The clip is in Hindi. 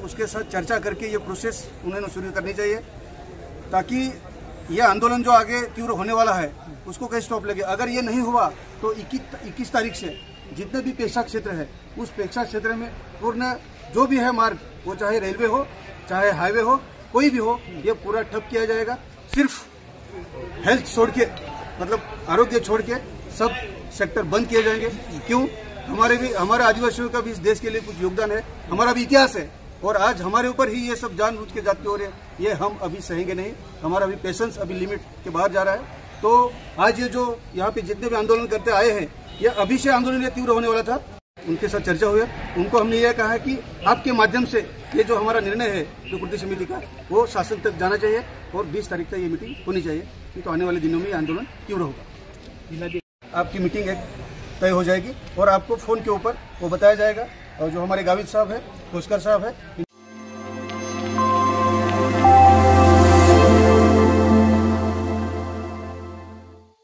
उसके साथ चर्चा करके ये प्रोसेस उन्होंने शुरू करनी चाहिए, ताकि ये आंदोलन जो आगे तीव्र होने वाला है, उसको कहीं स्टॉप लगे। अगर ये नहीं हुआ तो इक्कीस तारीख से जितने भी पेशा क्षेत्र है, उस पेशा क्षेत्र में पूर्ण जो भी है मार्ग, वो चाहे रेलवे हो, चाहे हाईवे हो, कोई भी हो, ये पूरा ठप किया जाएगा। सिर्फ़ हेल्थ छोड़ के मतलब आरोग्य छोड़ के सब सेक्टर बंद किए जाएँगे। क्यों? हमारे भी, हमारे आदिवासियों का भी इस देश के लिए कुछ योगदान है। हमारा भी इतिहास है। और आज हमारे ऊपर ही ये सब जान के जाते हो रही है। ये हम अभी सहेंगे नहीं। हमारा अभी पेशेंस अभी लिमिट के बाहर जा रहा है। तो आज ये जो यहाँ पे जितने भी आंदोलन करते आए हैं, ये अभी से आंदोलन ये तीव्र होने वाला था। उनके साथ चर्चा हुई उनको हमने यह कहा है कि आपके माध्यम से ये जो हमारा निर्णय है, जो कृति समिति का, वो शासन तक जाना चाहिए और 20 तारीख तक ये मीटिंग होनी चाहिए तो आने वाले दिनों में आंदोलन तीव्र होगा। आपकी मीटिंग एक तय हो जाएगी और आपको फ़ोन के ऊपर वो बताया जाएगा और जो हमारे गावित साहब है पुष्कर साहब है